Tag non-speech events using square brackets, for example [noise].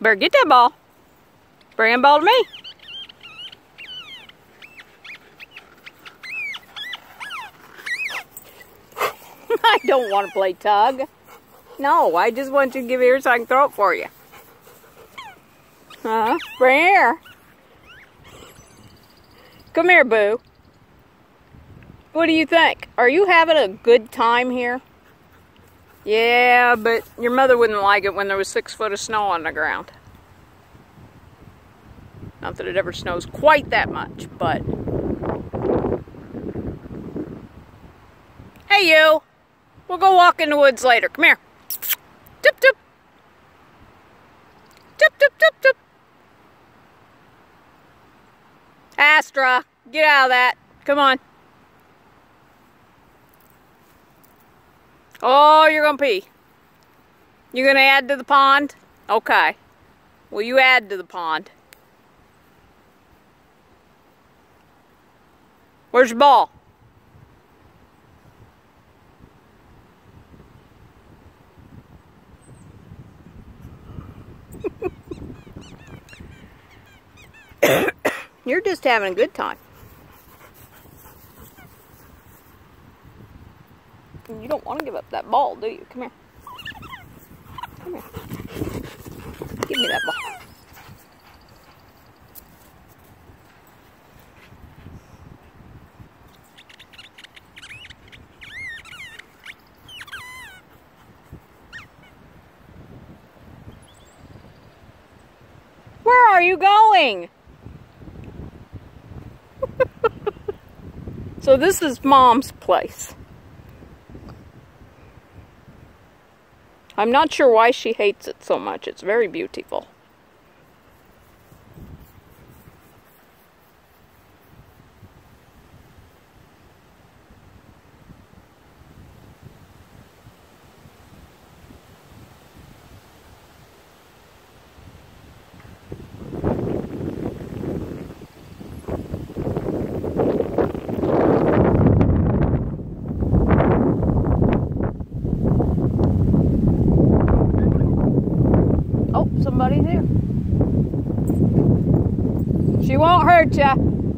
Better get that ball. Bring the ball to me. [laughs] I don't want to play tug. No, I just want you to give it here so I can throw it for you. Huh? Bring here. Come here, Boo. What do you think? Are you having a good time here? Yeah, but your mother wouldn't like it when there was six foot of snow on the ground. Not that it ever snows quite that much, but... Hey, you! We'll go walk in the woods later. Come here. Tip, tip. Tip, tip, tip, tip. Astra, get out of that. Come on. Oh, you're going to pee. You're going to add to the pond? Okay. Will you add to the pond? Where's your ball? You're just having a good time. You don't want to give up that ball, do you? Come here. Come here. Give me that ball. Are you going? [laughs] so this is mom's place. I'm not sure why she hates it so much. It's very beautiful. Oh, somebody's here. She won't hurt you.